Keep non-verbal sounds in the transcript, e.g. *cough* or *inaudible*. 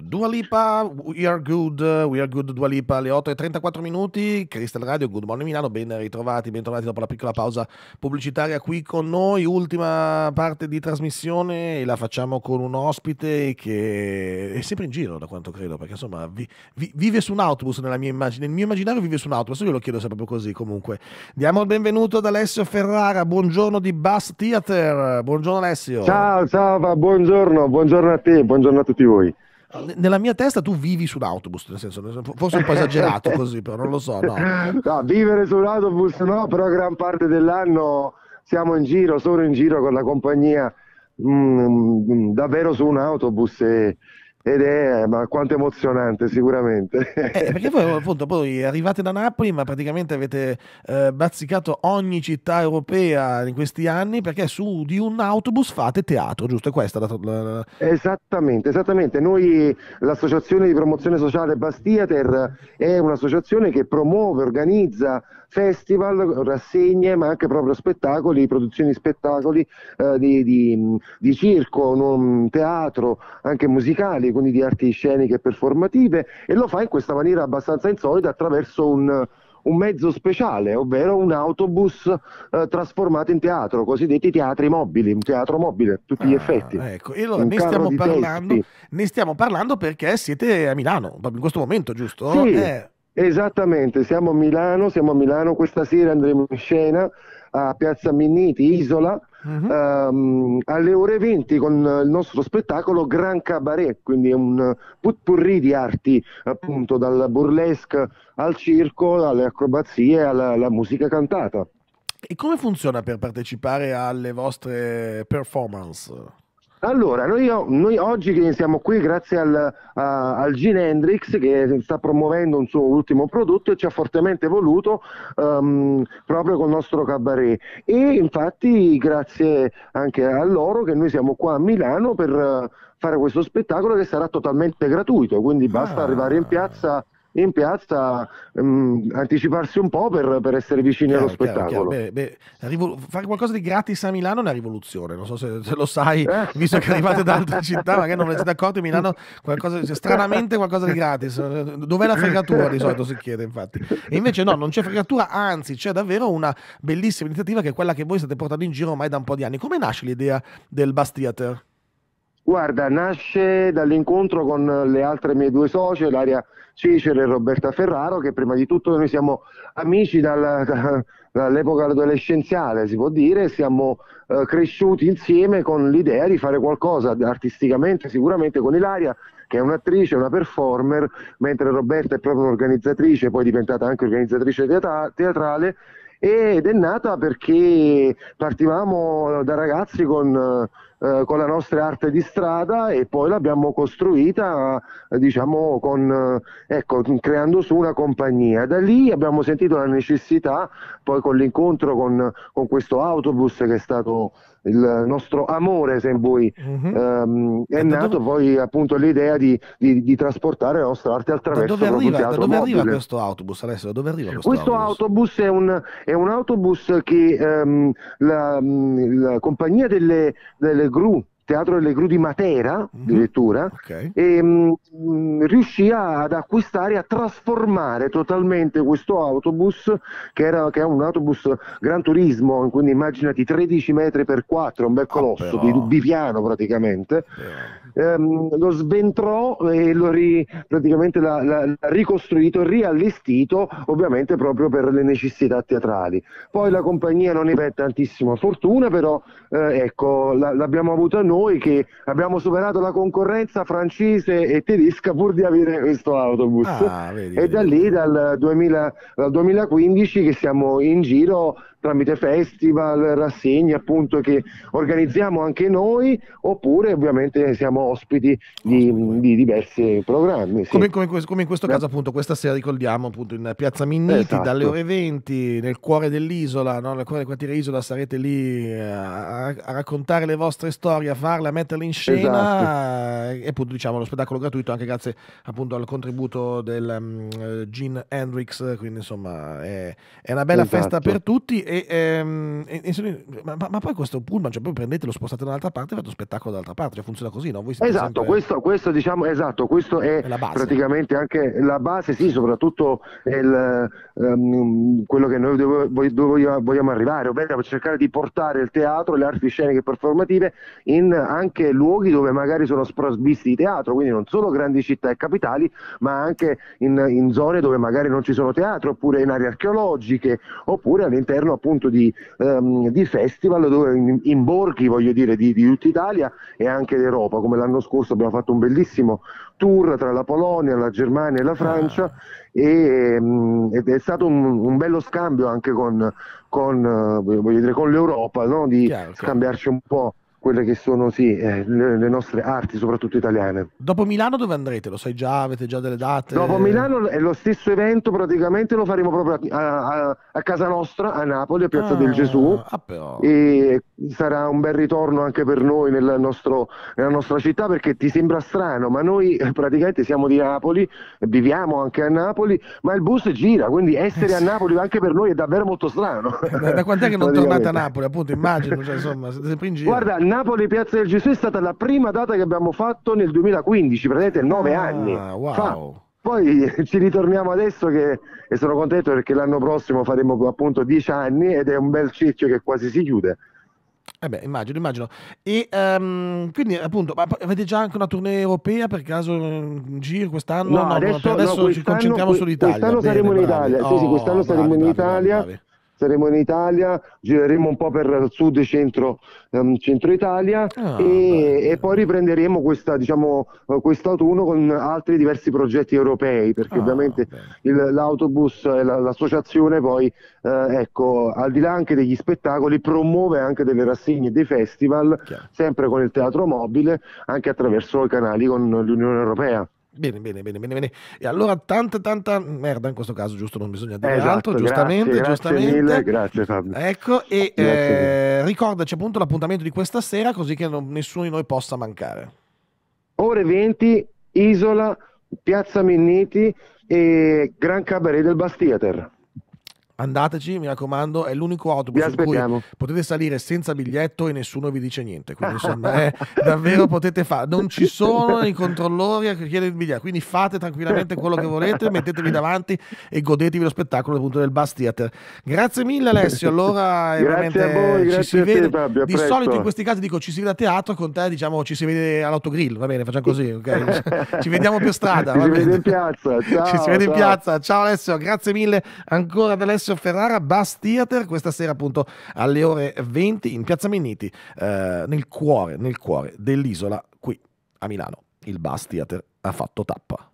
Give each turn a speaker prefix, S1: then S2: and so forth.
S1: Dua Lipa, We Are Good, We Are Good Dua Lipa alle 8 e 34 minuti, Crystal Radio, Good Morning Milano, ben ritrovati, bentornati dopo la piccola pausa pubblicitaria qui con noi, ultima parte di trasmissione e la facciamo con un ospite che è sempre in giro da quanto credo, perché insomma vi, vi, vive su un autobus nella mia immagine, nel mio immaginario vive su un autobus, io lo chiedo sempre proprio così comunque. Diamo il benvenuto ad Alessio Ferrara, buongiorno di Bus Theater, buongiorno Alessio.
S2: Ciao, ciao, buongiorno, buongiorno a te, buongiorno a tutti voi
S1: nella mia testa tu vivi su un autobus, nel senso, forse un po' esagerato *laughs* così, però non lo so. No.
S2: no, vivere su un autobus no, però gran parte dell'anno siamo in giro, sono in giro con la compagnia mh, mm, davvero su un autobus e, ed è, ma quanto emozionante sicuramente.
S1: Eh, perché voi appunto poi arrivate da Napoli, ma praticamente avete eh, bazzicato ogni città europea in questi anni perché su di un autobus fate teatro, giusto? È questa la, la...
S2: Esattamente, esattamente. Noi, l'associazione di promozione sociale Bastiater è un'associazione che promuove, organizza festival, rassegne, ma anche proprio spettacoli, produzioni spettacoli eh, di, di, di, circo, non, teatro, anche musicali, quindi di arti sceniche e performative e lo fa in questa maniera abbastanza insolita attraverso un, un mezzo speciale, ovvero un autobus eh, trasformato in teatro, cosiddetti teatri mobili, un teatro mobile, tutti gli ah, effetti.
S1: Ecco, e allora ne stiamo, parlando, ne stiamo, parlando, perché siete a Milano, in questo momento, giusto?
S2: Sì. Eh. Esattamente, siamo a Milano, siamo a Milano, questa sera andremo in scena a Piazza Minniti, Isola, uh-huh. um, alle ore 20 con il nostro spettacolo Gran Cabaret, quindi un putpurri di arti, appunto dal burlesque al circo, alle acrobazie, alla, alla musica cantata.
S1: E come funziona per partecipare alle vostre performance?
S2: Allora, noi, noi, oggi siamo qui grazie al, a, al Gene Hendrix che sta promuovendo un suo ultimo prodotto e ci ha fortemente voluto um, proprio col nostro cabaret e infatti grazie anche a loro che noi siamo qua a Milano per uh, fare questo spettacolo che sarà totalmente gratuito, quindi basta ah. arrivare in piazza in piazza um, anticiparsi un po' per, per essere vicini chiaro, allo spettacolo.
S1: Chiaro, beh, beh, rivol- fare qualcosa di gratis a Milano è una rivoluzione, non so se, se lo sai, eh? visto che arrivate da altre *laughs* città, magari non ne siete accorti, Milano qualcosa, stranamente qualcosa di gratis. Dov'è la fregatura di solito si chiede infatti. E invece no, non c'è fregatura, anzi c'è davvero una bellissima iniziativa che è quella che voi state portando in giro ormai da un po' di anni. Come nasce l'idea del Bus Theater?
S2: Guarda, nasce dall'incontro con le altre mie due socie, Laria Cicere e Roberta Ferraro, che prima di tutto noi siamo amici dal, da, *laughs* dall'epoca adolescenziale, si può dire, siamo eh, cresciuti insieme con l'idea di fare qualcosa artisticamente, sicuramente con Ilaria, che è un'attrice, una performer, mentre Roberta è proprio un'organizzatrice, poi è diventata anche organizzatrice teatra- teatrale ed è nata perché partivamo da ragazzi con eh, con la nostra arte di strada e poi l'abbiamo costruita eh, diciamo con, eh, ecco, creando su una compagnia. Da lì abbiamo sentito la necessità, poi con l'incontro con, con questo autobus che è stato il nostro amore, se vuoi, uh-huh. um, è nato dove... poi appunto l'idea di, di, di, trasportare la nostra arte attraverso
S1: da dove arriva,
S2: da
S1: dove arriva questo autobus adesso? Da dove arriva questo,
S2: questo autobus? autobus è, un, è, un, autobus che um, la, la, compagnia delle, delle gru Teatro delle Gru di Matera, mm-hmm. addirittura, okay. e mh, mm, riuscì ad acquistare, a trasformare totalmente questo autobus, che, era, che è un autobus Gran Turismo, quindi immaginati 13 metri per 4, un bel ah, colosso, oh, di bipiano praticamente. Ehm, lo sventrò e lo ri, praticamente l'ha, l'ha, ricostruito, riallestito, ovviamente proprio per le necessità teatrali. Poi la compagnia non ebbe tantissima fortuna, però eh, ecco, la, l'abbiamo avuta noi noi che abbiamo superato la concorrenza francese e tedesca pur di avere questo autobus. Ah, vedi, e da lì dal, 2000, dal 2015 che siamo in giro tramite festival, rassegne appunto che organizziamo anche noi oppure ovviamente siamo ospiti di, di diversi programmi. Sì.
S1: Come, come, come, in questo caso appunto questa sera ricordiamo appunto in Piazza Minniti esatto. dalle ore 20 nel cuore dell'isola, no? nel cuore del quartiere Isola sarete lì eh, a, a, raccontare le vostre storie, a farle, a metterle in scena esatto. e appunto diciamo lo spettacolo gratuito anche grazie appunto al contributo del um, Gene Hendrix, quindi insomma è, è una bella esatto. festa per tutti e, ehm, e, e, ma, ma, poi questo pullman, cioè poi prendete, lo spostate dall'altra parte e fate un spettacolo dall'altra parte, cioè funziona così, no?
S2: esatto, sempre... questo, questo, diciamo, esatto, questo è, è praticamente anche la base, sì, soprattutto il, um, quello che noi dove, dove vogliamo arrivare, ovvero cercare di portare il teatro, le arti sceniche performative in anche luoghi dove magari sono sprovvisti di teatro, quindi non solo grandi città e capitali, ma anche in, in zone dove magari non ci sono teatro, oppure in aree archeologiche, oppure all'interno appunto di, um, di festival dove in, in, borghi, voglio dire, di, di tutta Italia e anche d'Europa, come l'anno scorso abbiamo fatto un bellissimo tour tra la Polonia, la Germania e la Francia ah. e, um, ed è stato un, un, bello scambio anche con, con, uh, dire, con l'Europa, no? di chiaro, scambiarci un po' quelle che sono sì, eh, le, le, nostre arti, soprattutto italiane.
S1: Dopo Milano dove andrete? Lo sai già? Avete già delle date?
S2: Dopo Milano è lo stesso evento, praticamente lo faremo proprio a, a, a casa nostra, a Napoli, a Piazza ah, del Gesù. Ah, e sarà un bel ritorno anche per noi nel nostro, nella nostra città perché ti sembra strano, ma noi eh, praticamente siamo di Napoli, viviamo anche a Napoli, ma il bus gira, quindi essere a Napoli anche per noi è davvero molto strano.
S1: Da, da quant'è che non tornate a *laughs* Napoli? Appunto, immagino, cioè, insomma, sempre in giro.
S2: Guarda, Napoli Piazza del Gesù è stata la prima data che abbiamo fatto nel 2015, praticamente nove ah, anni.
S1: Wow. Fa.
S2: Poi *laughs* ci ritorniamo adesso che, e sono contento perché l'anno prossimo faremo appunto dieci anni ed è un bel cerchio che quasi si chiude.
S1: Eh beh, immagino, immagino. E um, quindi appunto, avete già anche una tournée europea per caso in giro quest'anno?
S2: No, no adesso, no, adesso
S1: no, ci concentriamo sull'Italia.
S2: Quest'anno
S1: bene,
S2: saremo in Italia, oh, sì, sì, quest'anno oh, saremo bravi, in Italia. Saremo in Italia, gireremo un po' per sud e centro, um, centro Italia ah, e, e, poi riprenderemo questa, diciamo, uh, quest'autunno con altri diversi progetti europei, perché ah, ovviamente il, l'autobus e la, l'associazione poi, uh, ecco, al di là anche degli spettacoli, promuove anche delle rassegne e dei festival, Chiaro. sempre con il teatro mobile, anche attraverso i canali con l'Unione Europea.
S1: Bene, bene, bene, bene, bene. E allora tanta, tanta merda in questo caso, giusto? Non bisogna dire
S2: esatto,
S1: altro, giustamente,
S2: grazie,
S1: giustamente.
S2: Grazie mille, grazie Fabio.
S1: Ecco, e eh, ricordaci appunto l'appuntamento di questa sera così che non, nessuno di noi possa mancare.
S2: Ore 20, Isola, Piazza Minniti e Gran Cabaret del Bastiater
S1: andateci, mi raccomando, è l'unico autobus in cui potete salire senza biglietto e nessuno vi dice niente. Quindi *laughs* insomma, è, davvero potete fare. Non ci sono i controllori a chiedere il biglietto, quindi fate tranquillamente quello che volete, mettetevi davanti e godetevi lo spettacolo appunto del Bus Theater. Grazie mille Alessio, allora
S2: grazie a voi, ci si vede. Te, Fabio,
S1: di solito in questi casi dico ci si vede a teatro, con te diciamo ci si vede all'autogrill, va bene, facciamo così, ok? *laughs* ci vediamo per strada.
S2: Ci si vede in piazza. Ciao, *laughs*
S1: ci si vede ciao. in piazza. Ciao Alessio, grazie mille ancora ad Alessio Ferrara, Bass Theater, questa sera appunto alle ore 20 in Piazza Menniti, eh, nel cuore, nel cuore dell'isola qui a Milano. Il Bass Theater ha fatto tappa.